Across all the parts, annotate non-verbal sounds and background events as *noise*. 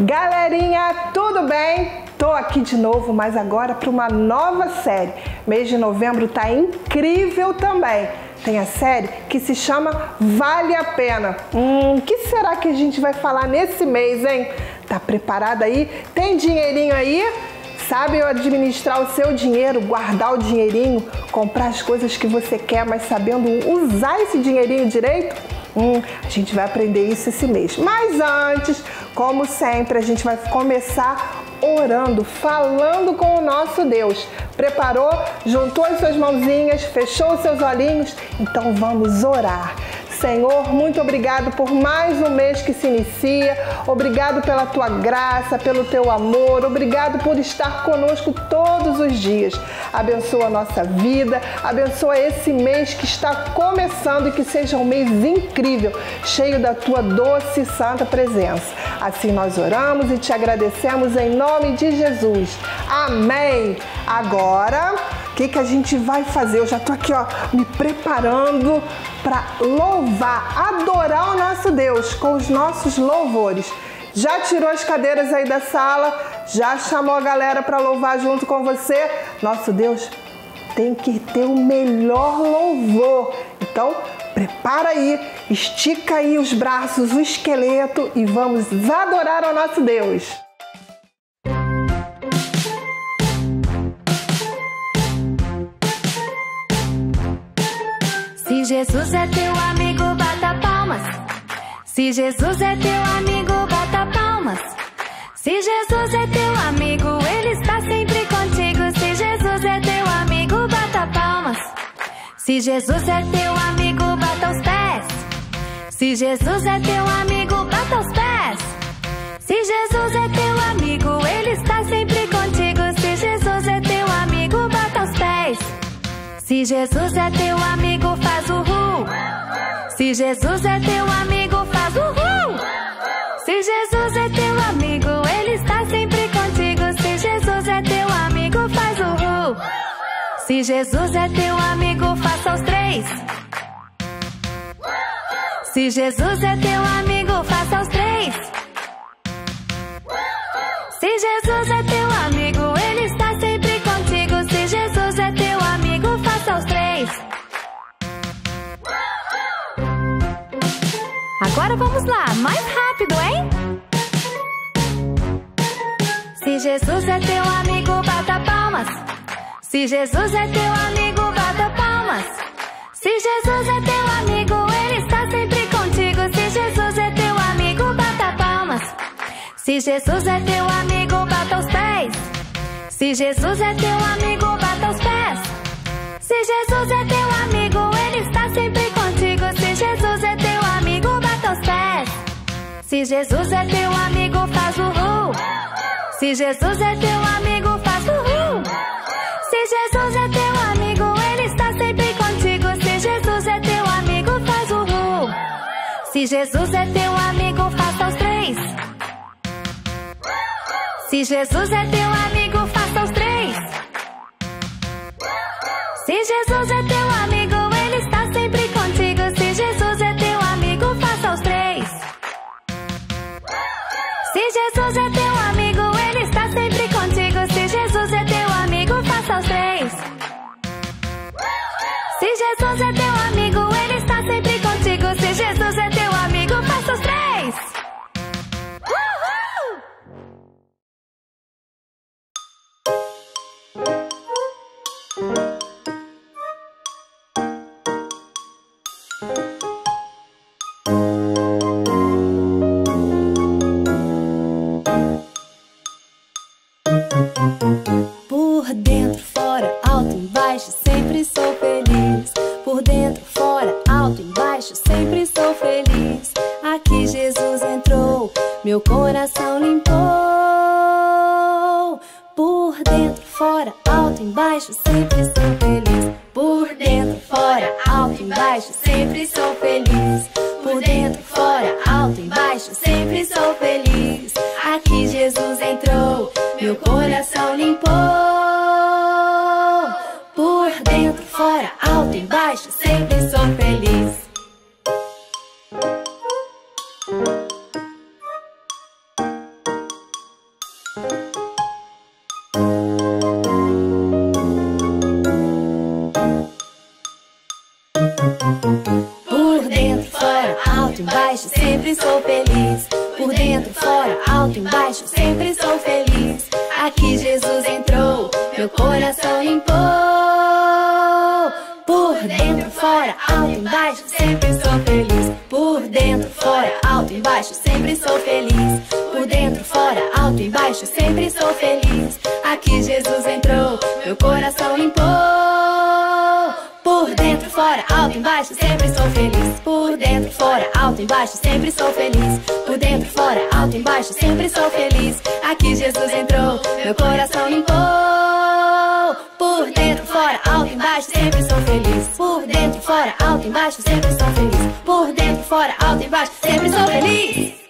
Galerinha, tudo bem? Tô aqui de novo, mas agora para uma nova série. Mês de novembro tá incrível também. Tem a série que se chama Vale a Pena. Hum, que será que a gente vai falar nesse mês, hein? Tá preparado aí? Tem dinheirinho aí? Sabe administrar o seu dinheiro, guardar o dinheirinho, comprar as coisas que você quer, mas sabendo usar esse dinheirinho direito? Hum, a gente vai aprender isso esse mês. Mas antes, como sempre, a gente vai começar orando, falando com o nosso Deus. Preparou? Juntou as suas mãozinhas, fechou os seus olhinhos? Então vamos orar. Senhor, muito obrigado por mais um mês que se inicia. Obrigado pela tua graça, pelo teu amor. Obrigado por estar conosco todos os dias. Abençoa a nossa vida, abençoa esse mês que está começando e que seja um mês incrível, cheio da tua doce e santa presença. Assim nós oramos e te agradecemos em nome de Jesus. Amém. Agora que, que a gente vai fazer? Eu já tô aqui, ó, me preparando para louvar, adorar o nosso Deus com os nossos louvores. Já tirou as cadeiras aí da sala? Já chamou a galera para louvar junto com você? Nosso Deus tem que ter o melhor louvor. Então, prepara aí, estica aí os braços, o esqueleto e vamos adorar ao nosso Deus. Jesus é teu amigo, bata palmas. Se Jesus é teu amigo, bata palmas. Se Jesus é teu amigo, ele está sempre contigo. Se Jesus é teu amigo, bata palmas. Se Jesus é teu amigo, bata os pés. Se Jesus é teu amigo, bata os pés. Se Jesus é teu amigo, ele está sempre Se Jesus é teu amigo, faz o ru. Se Jesus é teu amigo, faz o ru. Se Jesus é teu amigo, ele está sempre contigo. Se Jesus é teu amigo, faz o ru. Se Jesus é teu amigo, faça os três. Se Jesus é teu amigo, faça os três. Se Jesus é teu Agora vamos lá, mais rápido, hein? Se Jesus é teu amigo, bata palmas. Se Jesus é teu amigo, bata palmas. Se Jesus é teu amigo, ele está sempre contigo. Se Jesus é teu amigo, bata palmas. Se Jesus é teu amigo, bata os pés. Se Jesus é teu amigo, bata os pés. Se Jesus é teu amigo, ele está sempre contigo. Bata os pés. Se Jesus é teu amigo, faz o ru. Se Jesus é teu amigo, faz o ru. Se Jesus é teu amigo, ele está sempre contigo. Se Jesus é teu amigo, faz o ru. Se Jesus é teu amigo, faça os três. Se Jesus é teu amigo, faça os três. Se Jesus é teu amigo, coração limpou. Por dentro, fora, alto, embaixo, sempre sou feliz. Por dentro, fora, alto, embaixo, sempre sou feliz. Por dentro, fora, alto, embaixo, sempre sou feliz. Feliz. Por dentro, fora, alto, embaixo, sempre sou feliz. Por dentro, fora, alto, embaixo, sempre sou feliz. Aqui Jesus entrou, meu coração limpou. Por dentro, fora, alto, embaixo, sempre sou feliz. Por dentro, fora, alto, embaixo, sempre sou feliz. Por dentro, fora, alto, embaixo, sempre sou feliz.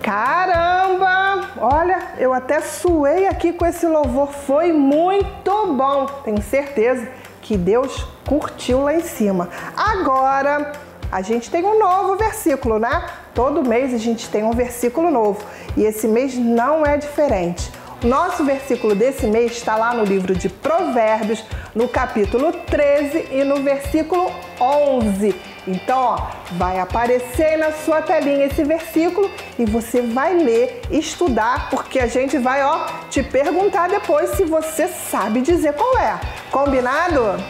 Caramba! Olha, eu até suei aqui com esse louvor, foi muito bom. Tenho certeza que Deus curtiu lá em cima. Agora, a gente tem um novo versículo, né? Todo mês a gente tem um versículo novo e esse mês não é diferente. Nosso versículo desse mês está lá no livro de Provérbios, no capítulo 13 e no versículo 11. Então, ó, vai aparecer na sua telinha esse versículo e você vai ler, estudar, porque a gente vai, ó, te perguntar depois se você sabe dizer qual é. Combinado?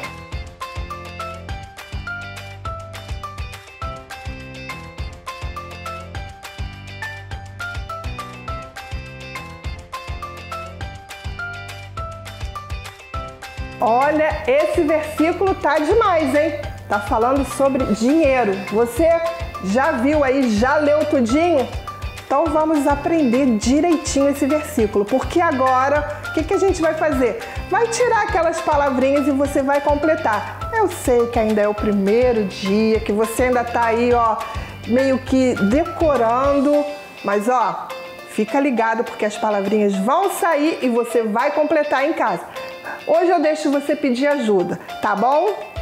Olha, esse versículo tá demais, hein? Tá falando sobre dinheiro. Você já viu aí, já leu tudinho? Então vamos aprender direitinho esse versículo, porque agora o que, que a gente vai fazer? Vai tirar aquelas palavrinhas e você vai completar. Eu sei que ainda é o primeiro dia, que você ainda tá aí, ó, meio que decorando, mas ó, fica ligado porque as palavrinhas vão sair e você vai completar em casa. Hoje eu deixo você pedir ajuda, tá bom?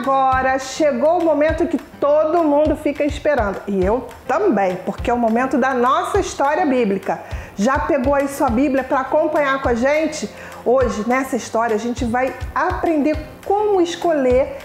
Agora chegou o momento que todo mundo fica esperando. E eu também, porque é o momento da nossa história bíblica. Já pegou aí sua Bíblia para acompanhar com a gente? Hoje, nessa história, a gente vai aprender como escolher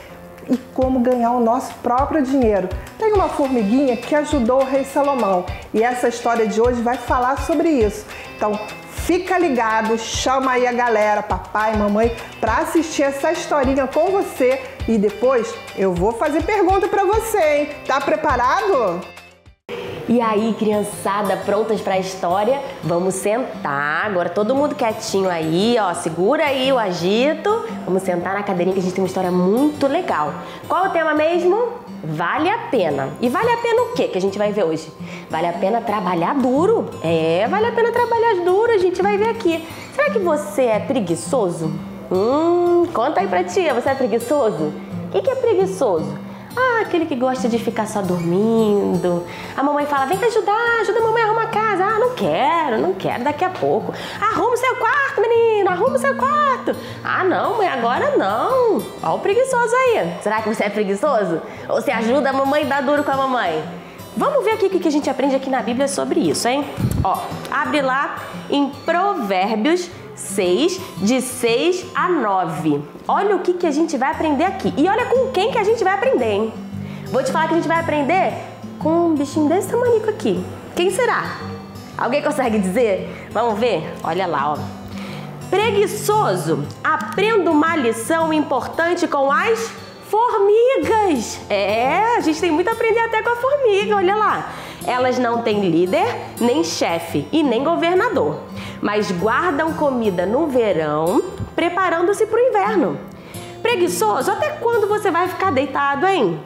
e como ganhar o nosso próprio dinheiro. Tem uma formiguinha que ajudou o rei Salomão e essa história de hoje vai falar sobre isso. Então, fica ligado, chama aí a galera, papai, mamãe, para assistir essa historinha com você e depois eu vou fazer pergunta para você, hein? Tá preparado? E aí, criançada, prontas para a história? Vamos sentar. Agora todo mundo quietinho aí, ó. Segura aí o agito. Vamos sentar na cadeirinha que a gente tem uma história muito legal. Qual o tema mesmo? Vale a pena. E vale a pena o que que a gente vai ver hoje? Vale a pena trabalhar duro. É, vale a pena trabalhar duro, a gente vai ver aqui. Será que você é preguiçoso? Hum, conta aí pra tia, você é preguiçoso? O que, que é preguiçoso? Ah, aquele que gosta de ficar só dormindo. A mamãe fala: vem ajudar, ajuda a mamãe a arrumar a casa. Ah, não quero, não quero, daqui a pouco. Arruma o seu quarto, menino, arruma o seu quarto. Ah, não, mãe, agora não. Ó o preguiçoso aí. Será que você é preguiçoso? Ou você ajuda a mamãe e dá duro com a mamãe? Vamos ver aqui o que a gente aprende aqui na Bíblia sobre isso, hein? Ó, abre lá em Provérbios 6, de 6 a 9. Olha o que, que a gente vai aprender aqui. E olha com quem que a gente vai aprender, hein? Vou te falar que a gente vai aprender com um bichinho desse tamanho aqui. Quem será? Alguém consegue dizer? Vamos ver? Olha lá, ó. Preguiçoso, aprenda uma lição importante com as formigas. É, a gente tem muito a aprender até com a formiga, olha lá. Elas não têm líder, nem chefe e nem governador, mas guardam comida no verão, preparando-se para o inverno. Preguiçoso, até quando você vai ficar deitado, hein?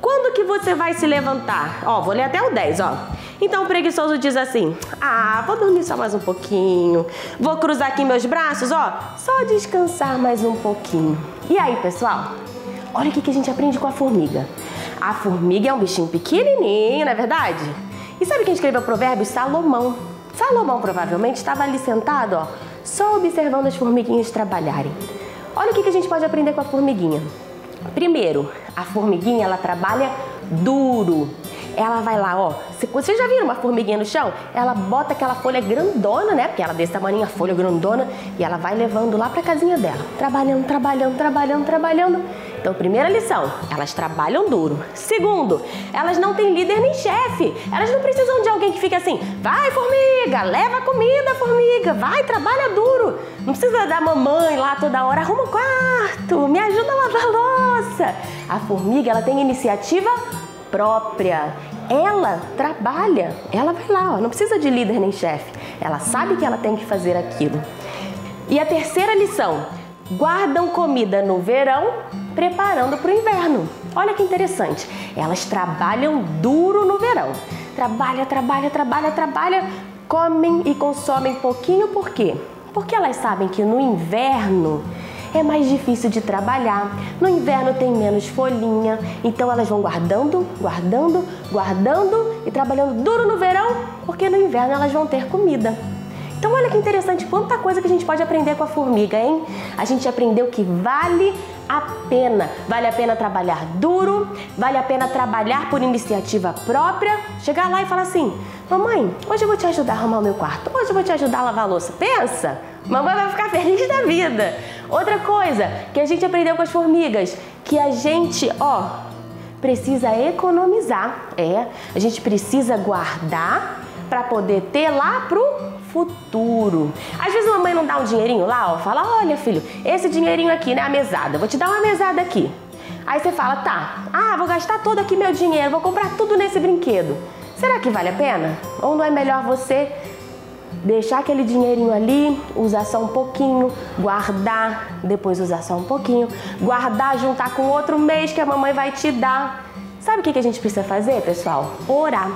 Quando que você vai se levantar? Ó, vou ler até o 10, ó. Então o preguiçoso diz assim: Ah, vou dormir só mais um pouquinho. Vou cruzar aqui meus braços, ó. Só descansar mais um pouquinho. E aí, pessoal? Olha o que a gente aprende com a formiga. A formiga é um bichinho pequenininho, não é verdade? E sabe quem escreveu o provérbio? Salomão. Salomão provavelmente estava ali sentado, ó, só observando as formiguinhas trabalharem. Olha o que a gente pode aprender com a formiguinha. Primeiro, a formiguinha ela trabalha duro. Ela vai lá, ó. Vocês já viram uma formiguinha no chão? Ela bota aquela folha grandona, né? Porque ela é desse tamanho, a folha grandona, e ela vai levando lá pra casinha dela. Trabalhando, trabalhando, trabalhando, trabalhando. Então, primeira lição, elas trabalham duro. Segundo, elas não têm líder nem chefe. Elas não precisam de alguém que fique assim, vai formiga, leva comida, formiga, vai, trabalha duro. Não precisa da mamãe lá toda hora, arruma o quarto, me ajuda a lavar louça. A formiga, ela tem iniciativa própria. Ela trabalha, ela vai lá, ó, não precisa de líder nem chefe. Ela sabe que ela tem que fazer aquilo. E a terceira lição: guardam comida no verão, preparando para o inverno. Olha que interessante. Elas trabalham duro no verão. Trabalha, trabalha, trabalha, trabalha, comem e consomem pouquinho por quê? Porque elas sabem que no inverno é mais difícil de trabalhar. No inverno tem menos folhinha, então elas vão guardando, guardando, guardando e trabalhando duro no verão, porque no inverno elas vão ter comida. Então olha que interessante quanta coisa que a gente pode aprender com a formiga, hein? A gente aprendeu que vale a pena. Vale a pena trabalhar duro, vale a pena trabalhar por iniciativa própria. Chegar lá e falar assim: Mamãe, hoje eu vou te ajudar a arrumar o meu quarto, hoje eu vou te ajudar a lavar a louça. Pensa! Mamãe vai ficar *laughs* feliz da vida. Outra coisa que a gente aprendeu com as formigas, que a gente, ó, precisa economizar. É, a gente precisa guardar para poder ter lá pro futuro. Às vezes a mamãe não dá um dinheirinho lá, ó, fala: "Olha, filho, esse dinheirinho aqui, né, a mesada. Vou te dar uma mesada aqui". Aí você fala: "Tá. Ah, vou gastar todo aqui meu dinheiro, vou comprar tudo nesse brinquedo". Será que vale a pena? Ou não é melhor você deixar aquele dinheirinho ali, usar só um pouquinho, guardar, depois usar só um pouquinho, guardar, juntar com outro mês que a mamãe vai te dar. Sabe o que a gente precisa fazer, pessoal? Orar.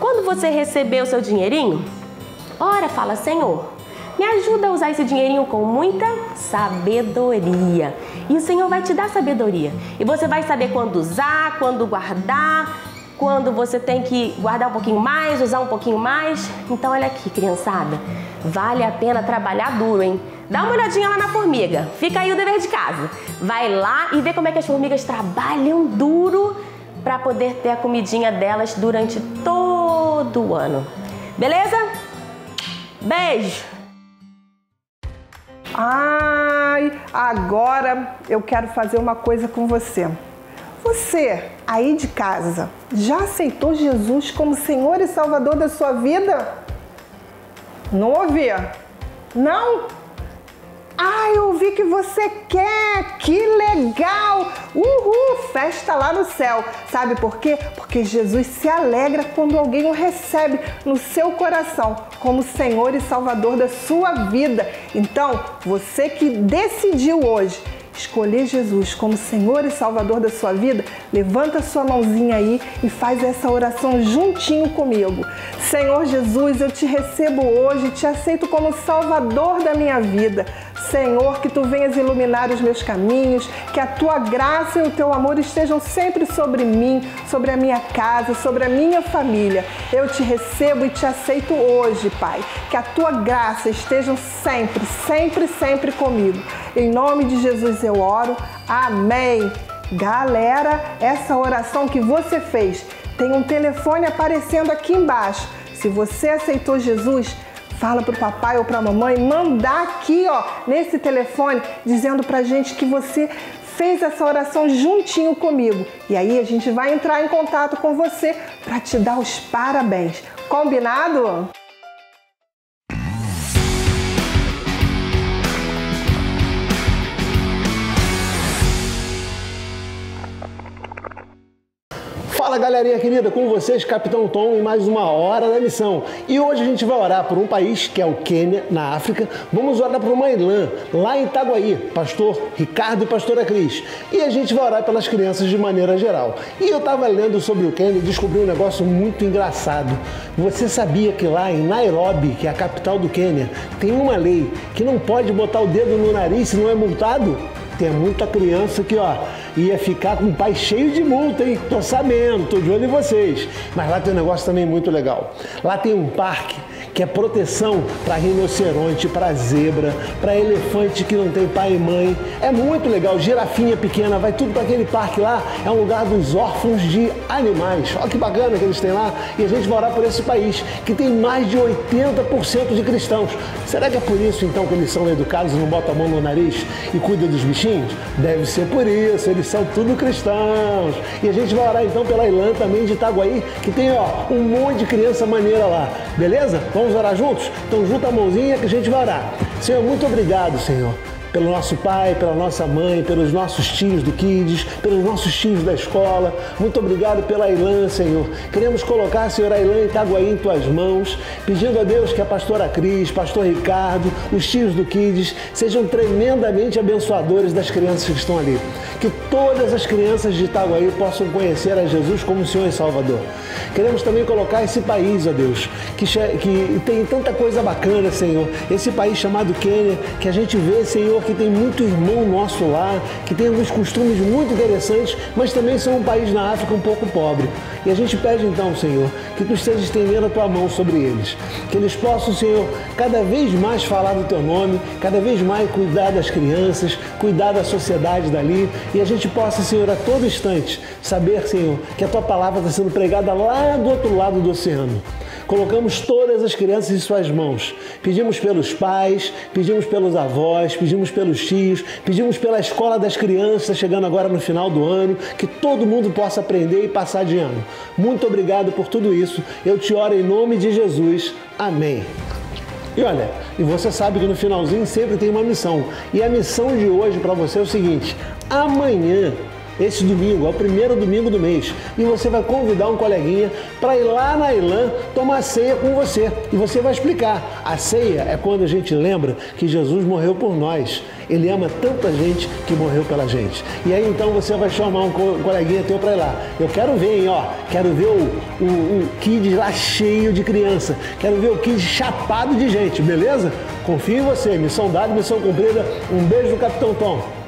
Quando você receber o seu dinheirinho, ora, fala, Senhor, me ajuda a usar esse dinheirinho com muita sabedoria. E o Senhor vai te dar sabedoria. E você vai saber quando usar, quando guardar, quando você tem que guardar um pouquinho mais, usar um pouquinho mais. Então, olha aqui, criançada, vale a pena trabalhar duro, hein? Dá uma olhadinha lá na formiga, fica aí o dever de casa. Vai lá e vê como é que as formigas trabalham duro para poder ter a comidinha delas durante todo o ano. Beleza? Beijo! Ai, agora eu quero fazer uma coisa com você. Você, aí de casa, já aceitou Jesus como Senhor e Salvador da sua vida? Não ouvi? Não? Ah, eu ouvi que você quer! Que legal! Uhul! Festa lá no céu! Sabe por quê? Porque Jesus se alegra quando alguém o recebe no seu coração como Senhor e Salvador da sua vida. Então, você que decidiu hoje escolher Jesus como Senhor e Salvador da sua vida, levanta sua mãozinha aí e faz essa oração juntinho comigo. Senhor Jesus, eu te recebo hoje, te aceito como Salvador da minha vida. Senhor, que tu venhas iluminar os meus caminhos, que a tua graça e o teu amor estejam sempre sobre mim, sobre a minha casa, sobre a minha família. Eu te recebo e te aceito hoje, Pai. Que a tua graça esteja sempre, sempre, sempre comigo. Em nome de Jesus eu oro. Amém. Galera, essa oração que você fez tem um telefone aparecendo aqui embaixo. Se você aceitou Jesus, fala pro papai ou pra mamãe mandar aqui, ó, nesse telefone, dizendo pra gente que você fez essa oração juntinho comigo. E aí a gente vai entrar em contato com você para te dar os parabéns. Combinado? Fala galerinha querida, com vocês, Capitão Tom, em mais uma hora da missão. E hoje a gente vai orar por um país que é o Quênia, na África. Vamos orar por uma irmã, lá em Itaguaí, pastor Ricardo e pastora Cris. E a gente vai orar pelas crianças de maneira geral. E eu estava lendo sobre o Quênia e descobri um negócio muito engraçado. Você sabia que lá em Nairobi, que é a capital do Quênia, tem uma lei que não pode botar o dedo no nariz se não é multado? Tem muita criança que, ó, ia ficar com o pai cheio de multa, hein? Tô sabendo, tô de olho em vocês. Mas lá tem um negócio também muito legal. Lá tem um parque que é proteção para rinoceronte, para zebra, para elefante que não tem pai e mãe. É muito legal, girafinha pequena, vai tudo para aquele parque lá. É um lugar dos órfãos de animais. Olha que bacana que eles têm lá. E a gente vai orar por esse país que tem mais de 80% de cristãos. Será que é por isso então que eles são educados e não botam a mão no nariz e cuidam dos bichinhos? Deve ser por isso, eles são tudo cristãos. E a gente vai orar então pela Ilã também de Itaguaí, que tem ó, um monte de criança maneira lá. Beleza? Vamos orar juntos? Então junta a mãozinha que a gente vai orar. Senhor, muito obrigado, Senhor pelo nosso pai, pela nossa mãe, pelos nossos tios do Kids, pelos nossos tios da escola. Muito obrigado pela Ilã, Senhor. Queremos colocar, a Ilã e Itaguaí em tuas mãos, pedindo a Deus que a pastora Cris, pastor Ricardo, os tios do Kids sejam tremendamente abençoadores das crianças que estão ali. Que todas as crianças de Itaguaí possam conhecer a Jesus como Senhor e Salvador. Queremos também colocar esse país, ó Deus, que, que tem tanta coisa bacana, Senhor. Esse país chamado Quênia, que a gente vê, Senhor, que tem muito irmão nosso lá, que tem alguns costumes muito interessantes, mas também são um país na África um pouco pobre. E a gente pede então, Senhor, que tu estejas estendendo a tua mão sobre eles. Que eles possam, Senhor, cada vez mais falar do teu nome, cada vez mais cuidar das crianças, cuidar da sociedade dali. E a gente possa, Senhor, a todo instante saber, Senhor, que a tua palavra está sendo pregada lá do outro lado do oceano. Colocamos todas as crianças em suas mãos. Pedimos pelos pais, pedimos pelos avós, pedimos pelos tios, pedimos pela escola das crianças, chegando agora no final do ano, que todo mundo possa aprender e passar de ano. Muito obrigado por tudo isso. Eu te oro em nome de Jesus. Amém. E olha, e você sabe que no finalzinho sempre tem uma missão. E a missão de hoje para você é o seguinte: amanhã esse domingo, é o primeiro domingo do mês. E você vai convidar um coleguinha para ir lá na Ilã tomar ceia com você. E você vai explicar. A ceia é quando a gente lembra que Jesus morreu por nós. Ele ama tanta gente que morreu pela gente. E aí então você vai chamar um coleguinha teu para ir lá. Eu quero ver, hein, ó. Quero ver o, o, o Kid lá cheio de criança. Quero ver o Kid chapado de gente, beleza? Confio em você. Missão dada, missão cumprida. Um beijo do Capitão Tom.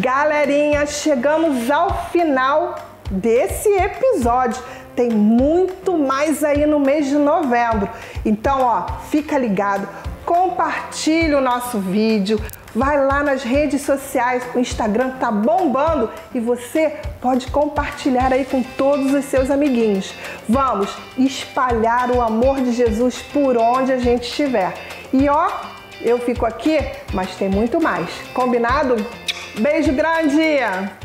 Galerinha, chegamos ao final desse episódio. Tem muito mais aí no mês de novembro. Então, ó, fica ligado, compartilha o nosso vídeo, vai lá nas redes sociais, o Instagram tá bombando e você pode compartilhar aí com todos os seus amiguinhos. Vamos espalhar o amor de Jesus por onde a gente estiver. E ó, eu fico aqui, mas tem muito mais. Combinado? Beijo grande!